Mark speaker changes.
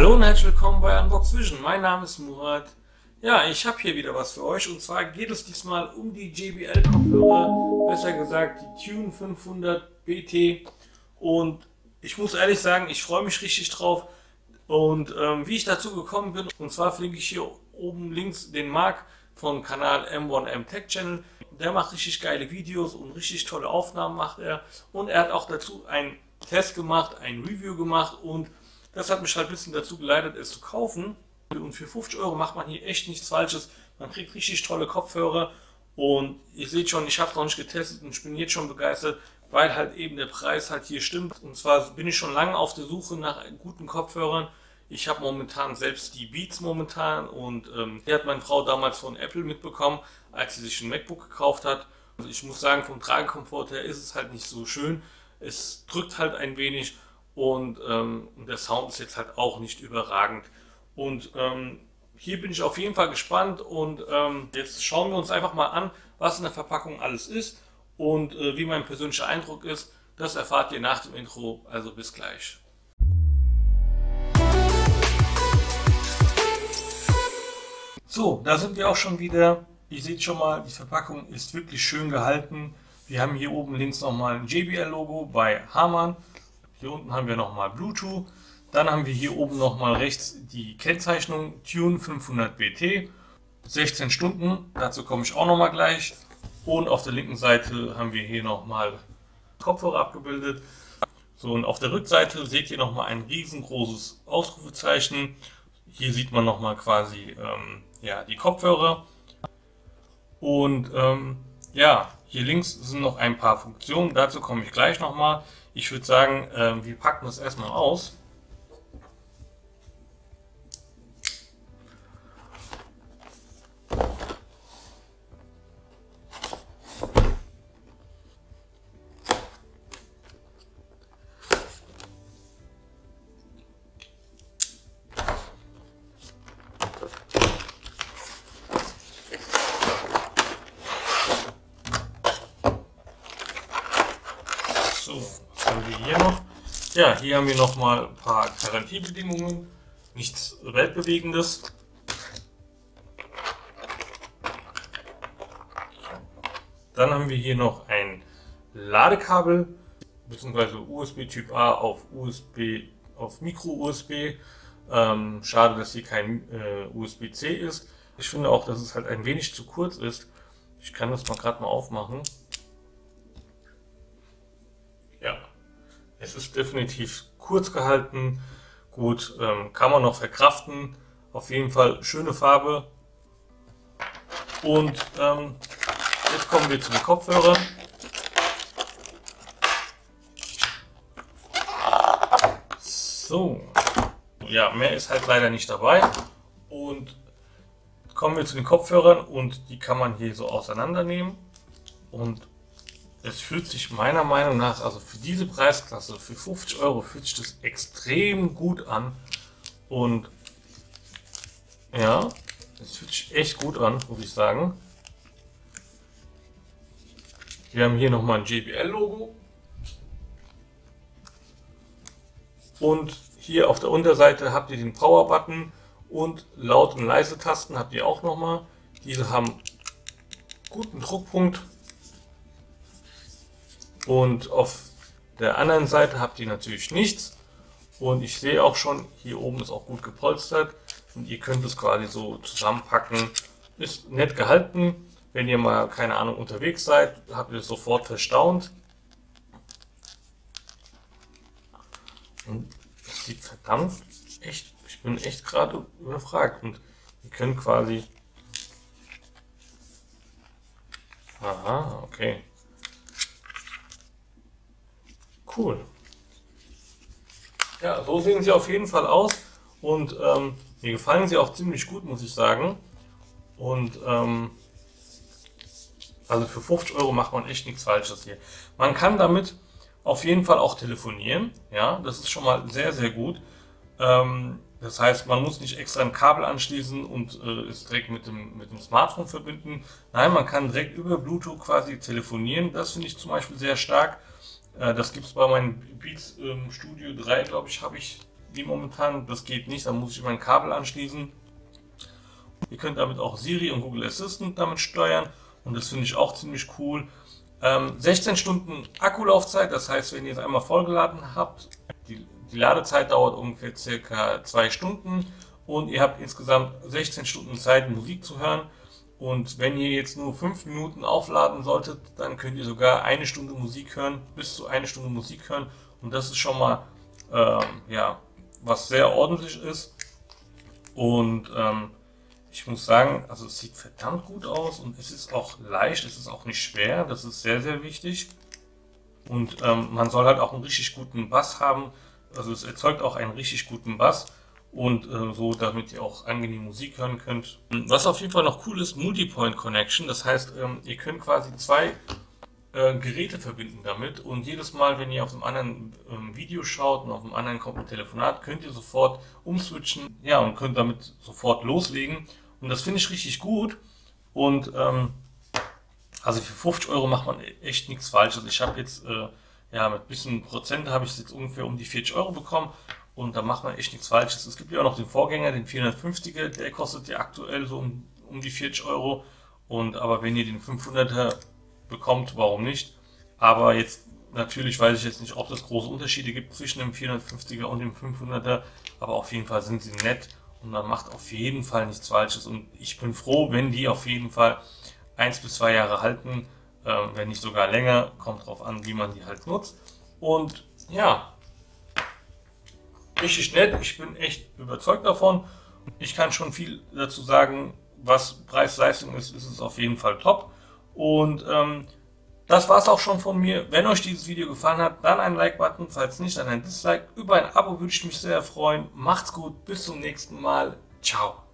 Speaker 1: Hallo und herzlich willkommen bei Unbox Vision. Mein Name ist Murat. Ja, ich habe hier wieder was für euch und zwar geht es diesmal um die JBL Kopfhörer, besser gesagt die Tune 500 BT und ich muss ehrlich sagen, ich freue mich richtig drauf und ähm, wie ich dazu gekommen bin, und zwar verlinke ich hier oben links den Mark vom Kanal M1M Tech Channel. Der macht richtig geile Videos und richtig tolle Aufnahmen macht er und er hat auch dazu einen Test gemacht, ein Review gemacht und das hat mich halt ein bisschen dazu geleitet, es zu kaufen. Und für 50 Euro macht man hier echt nichts Falsches. Man kriegt richtig tolle Kopfhörer. Und ihr seht schon, ich habe es noch nicht getestet und ich bin jetzt schon begeistert, weil halt eben der Preis halt hier stimmt. Und zwar bin ich schon lange auf der Suche nach guten Kopfhörern. Ich habe momentan selbst die Beats momentan und ähm, die hat meine Frau damals von Apple mitbekommen, als sie sich ein MacBook gekauft hat. Also ich muss sagen, vom Tragekomfort her ist es halt nicht so schön. Es drückt halt ein wenig und ähm, der Sound ist jetzt halt auch nicht überragend. Und ähm, hier bin ich auf jeden Fall gespannt und ähm, jetzt schauen wir uns einfach mal an, was in der Verpackung alles ist und äh, wie mein persönlicher Eindruck ist. Das erfahrt ihr nach dem Intro, also bis gleich. So, da sind wir auch schon wieder. Ihr seht schon mal, die Verpackung ist wirklich schön gehalten. Wir haben hier oben links nochmal ein JBL-Logo bei Hamann. Hier unten haben wir nochmal Bluetooth. Dann haben wir hier oben nochmal rechts die Kennzeichnung Tune 500 BT. 16 Stunden, dazu komme ich auch nochmal gleich. Und auf der linken Seite haben wir hier nochmal Kopfhörer abgebildet. So, und auf der Rückseite seht ihr nochmal ein riesengroßes Ausrufezeichen. Hier sieht man nochmal quasi ähm, ja, die Kopfhörer. Und ähm, ja, hier links sind noch ein paar Funktionen, dazu komme ich gleich nochmal. Ich würde sagen, äh, wir packen das erstmal aus. Hier noch? Ja, hier haben wir noch mal ein paar Garantiebedingungen. Nichts Weltbewegendes. Dann haben wir hier noch ein Ladekabel bzw. USB Typ A auf USB auf Micro USB. Ähm, schade, dass hier kein äh, USB-C ist. Ich finde auch, dass es halt ein wenig zu kurz ist. Ich kann das mal gerade mal aufmachen. Es ist definitiv kurz gehalten, gut, ähm, kann man noch verkraften. Auf jeden Fall schöne Farbe. Und ähm, jetzt kommen wir zu den Kopfhörern. So, ja, mehr ist halt leider nicht dabei. Und kommen wir zu den Kopfhörern und die kann man hier so auseinandernehmen. Und es fühlt sich meiner Meinung nach, also für diese Preisklasse, für 50 Euro, fühlt sich das extrem gut an. Und ja, es fühlt sich echt gut an, muss ich sagen. Wir haben hier nochmal ein JBL-Logo. Und hier auf der Unterseite habt ihr den Power-Button und laut und leise Tasten habt ihr auch nochmal. Diese haben guten Druckpunkt und auf der anderen Seite habt ihr natürlich nichts. Und ich sehe auch schon, hier oben ist auch gut gepolstert. Und ihr könnt es quasi so zusammenpacken. Ist nett gehalten. Wenn ihr mal, keine Ahnung, unterwegs seid, habt ihr es sofort verstaunt. Und es sieht verdammt echt, ich bin echt gerade überfragt. Und ihr könnt quasi... Aha, okay. Cool. Ja, so sehen sie auf jeden Fall aus und ähm, mir gefallen sie auch ziemlich gut, muss ich sagen. Und ähm, also für 50 Euro macht man echt nichts Falsches hier. Man kann damit auf jeden Fall auch telefonieren. Ja, das ist schon mal sehr, sehr gut. Ähm, das heißt, man muss nicht extra ein Kabel anschließen und äh, es direkt mit dem, mit dem Smartphone verbinden. Nein, man kann direkt über Bluetooth quasi telefonieren. Das finde ich zum Beispiel sehr stark. Äh, das gibt es bei meinem Beats ähm, Studio 3, glaube ich, habe ich wie momentan. Das geht nicht, da muss ich mein Kabel anschließen. Ihr könnt damit auch Siri und Google Assistant damit steuern und das finde ich auch ziemlich cool. Ähm, 16 Stunden Akkulaufzeit, das heißt, wenn ihr es einmal vollgeladen habt, die, die Ladezeit dauert ungefähr circa zwei Stunden und ihr habt insgesamt 16 Stunden Zeit, Musik zu hören. Und wenn ihr jetzt nur 5 Minuten aufladen solltet, dann könnt ihr sogar eine Stunde Musik hören, bis zu eine Stunde Musik hören. Und das ist schon mal, ähm, ja, was sehr ordentlich ist. Und ähm, ich muss sagen, also es sieht verdammt gut aus und es ist auch leicht, es ist auch nicht schwer, das ist sehr, sehr wichtig. Und ähm, man soll halt auch einen richtig guten Bass haben, also es erzeugt auch einen richtig guten Bass und äh, so, damit ihr auch angenehm Musik hören könnt. Was auf jeden Fall noch cool ist, Multipoint Connection, das heißt, ähm, ihr könnt quasi zwei äh, Geräte verbinden damit. Und jedes Mal, wenn ihr auf einem anderen ähm, Video schaut und auf einem anderen kommt ein Telefonat, könnt ihr sofort umswitchen, ja, und könnt damit sofort loslegen. Und das finde ich richtig gut. Und ähm, also für 50 Euro macht man echt nichts falsch. Also ich habe jetzt, äh, ja, mit bisschen Prozent habe ich jetzt ungefähr um die 40 Euro bekommen und da macht man echt nichts Falsches. Es gibt ja auch noch den Vorgänger, den 450er, der kostet ja aktuell so um, um die 40 Euro. Und aber wenn ihr den 500er bekommt, warum nicht? Aber jetzt natürlich weiß ich jetzt nicht, ob es große Unterschiede gibt zwischen dem 450er und dem 500er, aber auf jeden Fall sind sie nett und man macht auf jeden Fall nichts Falsches. Und ich bin froh, wenn die auf jeden Fall eins bis zwei Jahre halten, äh, wenn nicht sogar länger, kommt drauf an, wie man die halt nutzt. Und ja, richtig nett. Ich bin echt überzeugt davon. Ich kann schon viel dazu sagen, was Preis-Leistung ist, ist es auf jeden Fall top. Und ähm, das war es auch schon von mir. Wenn euch dieses Video gefallen hat, dann ein Like-Button. Falls nicht, dann ein Dislike. Über ein Abo würde ich mich sehr freuen. Macht's gut. Bis zum nächsten Mal. Ciao.